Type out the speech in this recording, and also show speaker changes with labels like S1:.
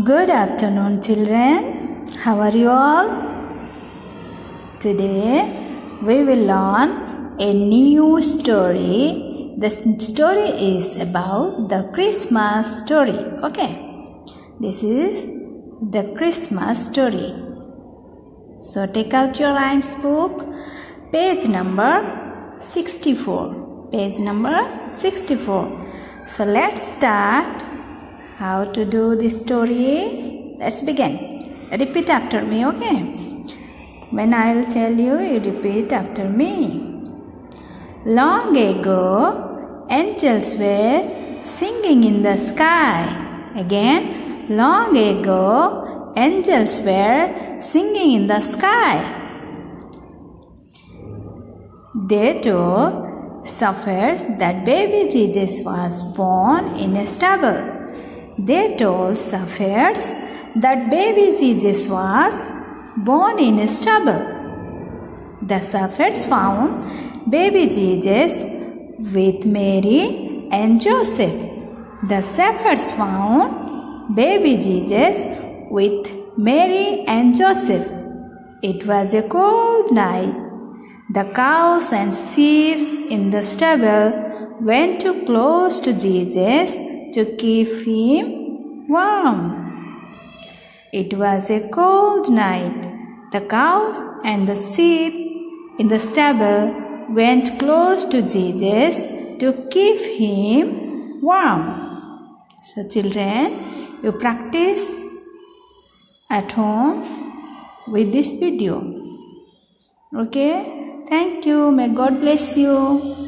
S1: Good afternoon, children. How are you all? Today we will learn a new story. The story is about the Christmas story. Okay, this is the Christmas story. So take out your rhymes book, page number 64. Page number 64. So let's start how to do this story. Let's begin. Repeat after me, okay? When I will tell you, you repeat after me. Long ago, angels were singing in the sky. Again, long ago, angels were singing in the sky. They told shepherds that baby Jesus was born in a stable. They told shepherds that baby Jesus was born in a stable. The shepherds found baby Jesus with Mary and Joseph. The shepherds found baby Jesus with Mary and Joseph. It was a cold night. The cows and sheep in the stable went too close to Jesus to keep him warm. It was a cold night. The cows and the sheep in the stable went close to Jesus to keep him warm. So, children, you practice at home with this video. Okay? Thank you. May God bless you.